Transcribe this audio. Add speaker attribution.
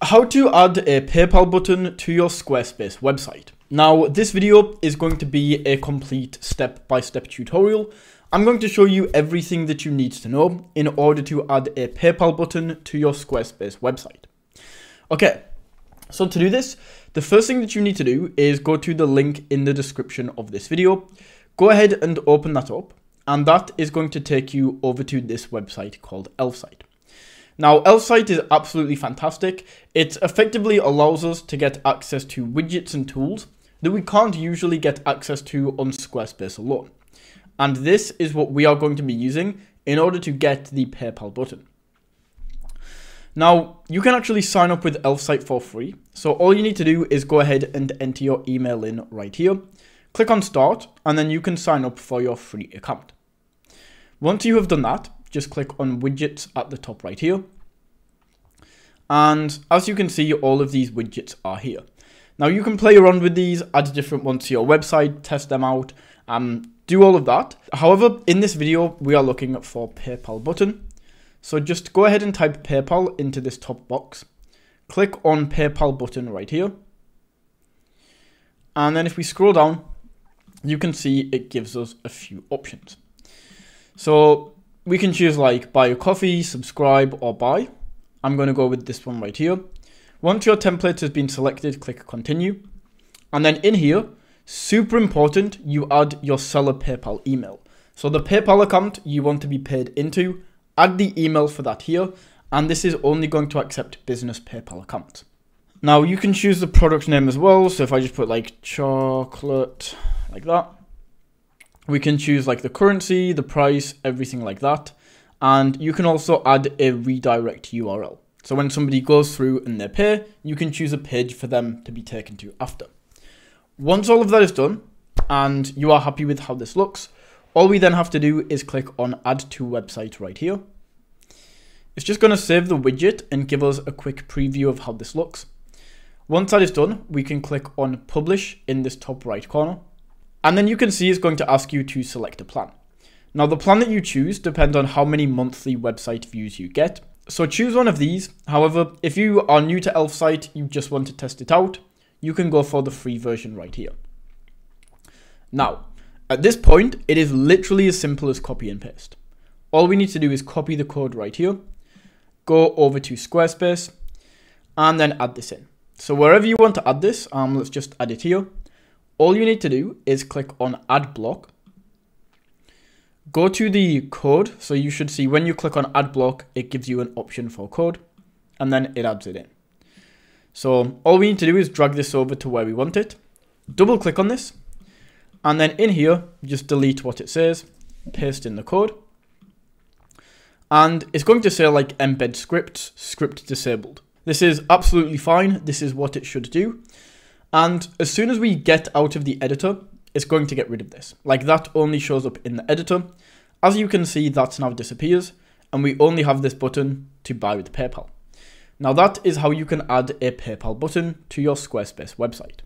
Speaker 1: How to add a PayPal button to your Squarespace website. Now, this video is going to be a complete step-by-step -step tutorial. I'm going to show you everything that you need to know in order to add a PayPal button to your Squarespace website. Okay, so to do this, the first thing that you need to do is go to the link in the description of this video. Go ahead and open that up, and that is going to take you over to this website called Elfsight. Now, Elfsight is absolutely fantastic. It effectively allows us to get access to widgets and tools that we can't usually get access to on Squarespace alone. And this is what we are going to be using in order to get the PayPal button. Now, you can actually sign up with Elfsight for free. So all you need to do is go ahead and enter your email in right here. Click on start, and then you can sign up for your free account. Once you have done that, just click on widgets at the top right here. And as you can see, all of these widgets are here. Now you can play around with these, add different ones to your website, test them out, um, do all of that. However, in this video, we are looking for PayPal button. So just go ahead and type PayPal into this top box. Click on PayPal button right here. And then if we scroll down, you can see it gives us a few options. So we can choose like buy a coffee, subscribe, or buy. I'm going to go with this one right here. Once your template has been selected, click continue. And then in here, super important, you add your seller PayPal email. So the PayPal account you want to be paid into, add the email for that here. And this is only going to accept business PayPal accounts. Now you can choose the product name as well. So if I just put like chocolate like that, we can choose like the currency, the price, everything like that. And you can also add a redirect URL. So when somebody goes through and they pay, you can choose a page for them to be taken to after. Once all of that is done, and you are happy with how this looks, all we then have to do is click on add to website right here. It's just going to save the widget and give us a quick preview of how this looks. Once that is done, we can click on publish in this top right corner. And then you can see it's going to ask you to select a plan. Now the plan that you choose depends on how many monthly website views you get. So choose one of these. However, if you are new to Elfsight, you just want to test it out, you can go for the free version right here. Now, at this point, it is literally as simple as copy and paste. All we need to do is copy the code right here, go over to Squarespace, and then add this in. So wherever you want to add this, um, let's just add it here. All you need to do is click on add block. Go to the code. So you should see when you click on add block, it gives you an option for code and then it adds it in. So all we need to do is drag this over to where we want it. Double click on this. And then in here, just delete what it says, paste in the code. And it's going to say like embed scripts, script disabled. This is absolutely fine. This is what it should do. And as soon as we get out of the editor, it's going to get rid of this. Like that only shows up in the editor. As you can see, that now disappears and we only have this button to buy with PayPal. Now that is how you can add a PayPal button to your Squarespace website.